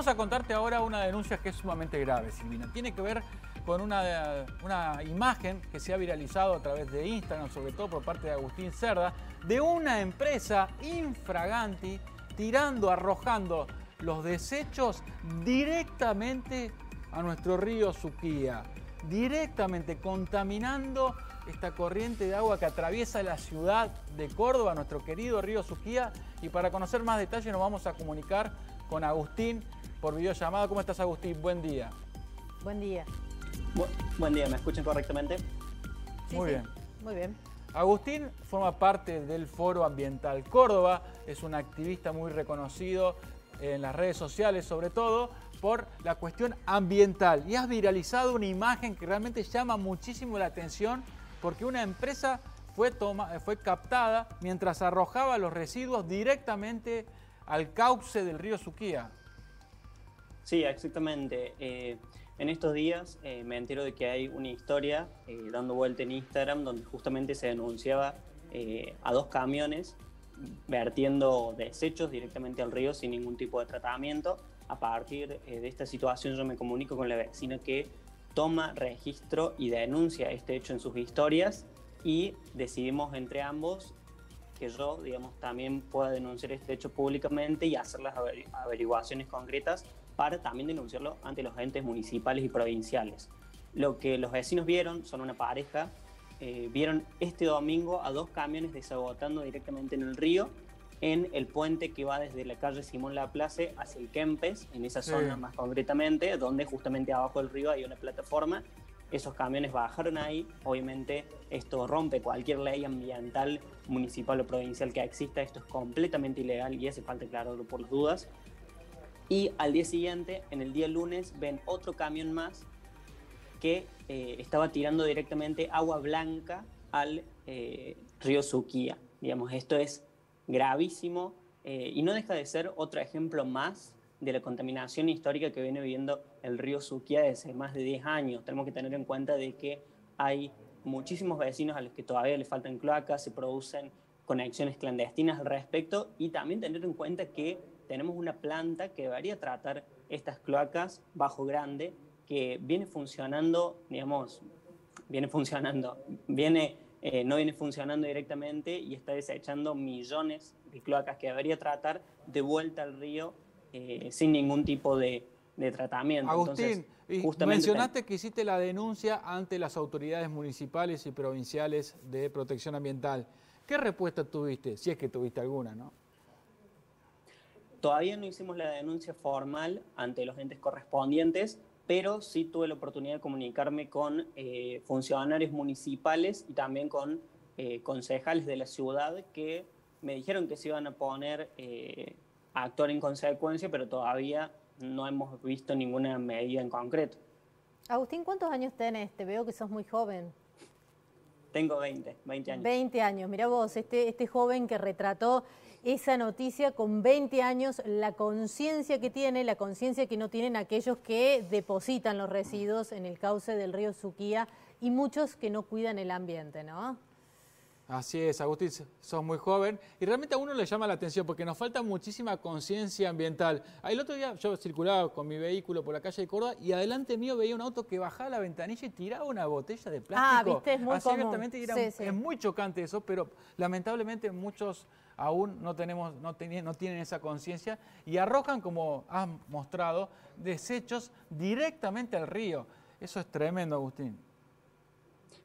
vamos a contarte ahora una denuncia que es sumamente grave, Silvina. Tiene que ver con una, una imagen que se ha viralizado a través de Instagram, sobre todo por parte de Agustín Cerda, de una empresa infraganti tirando, arrojando los desechos directamente a nuestro río Suquía, directamente contaminando esta corriente de agua que atraviesa la ciudad de Córdoba, nuestro querido río Suquía. Y para conocer más detalles nos vamos a comunicar con Agustín por videollamada. ¿Cómo estás, Agustín? Buen día. Buen día. buen día, ¿me escuchan correctamente? muy bien. Muy bien. Agustín forma parte del Foro Ambiental Córdoba, es un activista muy reconocido en las redes sociales, sobre todo por la cuestión ambiental. Y has viralizado una imagen que realmente llama muchísimo la atención porque una empresa fue, fue captada mientras arrojaba los residuos directamente al cauce del río Suquía. Sí, exactamente. Eh, en estos días eh, me entero de que hay una historia eh, dando vuelta en Instagram donde justamente se denunciaba a dos camiones vertiendo desechos directamente al río sin ningún tipo de tratamiento. A partir de esta situación yo me comunico con la vecina que toma registro y denuncia este hecho en sus historias y decidimos entre ambos que yo, digamos, también pueda denunciar este hecho públicamente y hacer las averiguaciones concretas para también denunciarlo ante los entes municipales y provinciales. Lo que los vecinos vieron son una pareja, eh, vieron este domingo a dos camiones desagotando directamente en el río en el puente que va desde la calle Simón Laplace hacia el Kempes, en esa zona más concretamente, donde justamente abajo del río hay una plataforma. Esos camiones bajaron ahí, obviamente esto rompe cualquier ley ambiental municipal o provincial que exista, esto es completamente ilegal y hace falta aclararlo por las dudas. Y al día siguiente, en el día lunes, ven otro camión más que eh, estaba tirando directamente agua blanca al eh, río Suquía. Digamos, esto es gravísimo eh, y no deja de ser otro ejemplo más de la contaminación histórica que viene viviendo el río Suquía desde más de 10 años. Tenemos que tener en cuenta de que hay muchísimos vecinos a los que todavía le faltan cloacas, se producen conexiones clandestinas al respecto y también tener en cuenta que tenemos una planta que debería tratar estas cloacas bajo grande que viene funcionando, digamos, viene funcionando, viene eh, no viene funcionando directamente y está desechando millones de cloacas que debería tratar de vuelta al río eh, sin ningún tipo de, tratamiento. Agustín, mencionaste que hiciste la denuncia ante las autoridades municipales y provinciales de protección ambiental. ¿Qué respuesta tuviste? Si es que tuviste alguna, ¿no? Todavía no hicimos la denuncia formal ante los entes correspondientes, pero sí tuve la oportunidad de comunicarme con eh, funcionarios municipales y también con eh, concejales de la ciudad que me dijeron que se iban a poner eh, a actuar en consecuencia, pero todavía no hemos visto ninguna medida en concreto. Agustín, ¿cuántos años tenés? Te veo que sos muy joven. Tengo 20, 20 años. 20 años, mira vos, este, este joven que retrató esa noticia con 20 años, la conciencia que tiene, la conciencia que no tienen aquellos que depositan los residuos en el cauce del río Suquía y muchos que no cuidan el ambiente, ¿no? Así es, Agustín, sos muy joven y realmente a uno le llama la atención porque nos falta muchísima conciencia ambiental. El otro día yo circulaba con mi vehículo por la calle de Córdoba y adelante mío veía un auto que bajaba la ventanilla y tiraba una botella de plástico. Ah, viste, es muy Así Es muy chocante eso, pero lamentablemente muchos aún no, tenemos, no, no tienen esa conciencia y arrojan, como has mostrado, desechos directamente al río. Eso es tremendo, Agustín.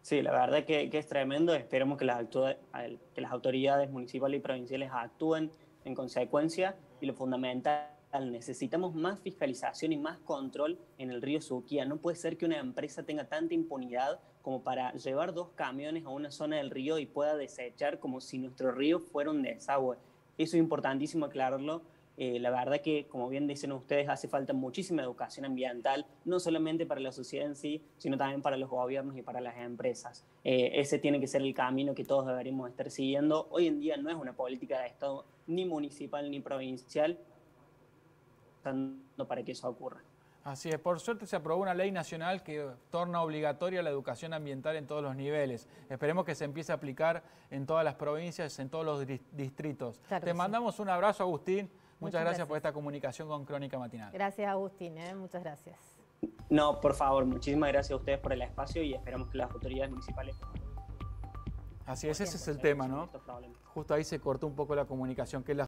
Sí, la verdad que, que es tremendo. Esperemos que las, que las autoridades municipales y provinciales actúen en consecuencia y lo fundamental necesitamos más fiscalización y más control en el río Suquía. No puede ser que una empresa tenga tanta impunidad como para llevar dos camiones a una zona del río y pueda desechar como si nuestro río fuera un desagüe. Eso es importantísimo aclararlo eh, la verdad que, como bien dicen ustedes, hace falta muchísima educación ambiental, no solamente para la sociedad en sí, sino también para los gobiernos y para las empresas. Eh, ese tiene que ser el camino que todos deberíamos estar siguiendo. Hoy en día no es una política de Estado ni municipal ni provincial para que eso ocurra. Así es, por suerte se aprobó una ley nacional que torna obligatoria la educación ambiental en todos los niveles. Esperemos que se empiece a aplicar en todas las provincias, en todos los distritos. Te mandamos un abrazo, Agustín. Muchas, gracias, por esta comunicación con Crónica Matinal. Gracias, Agustín. ¿eh? Muchas gracias. No, por favor, muchísimas gracias a ustedes por el espacio y esperamos que las autoridades municipales... Así es, ese es el tema, ¿no? Justo ahí se cortó un poco la comunicación, que es la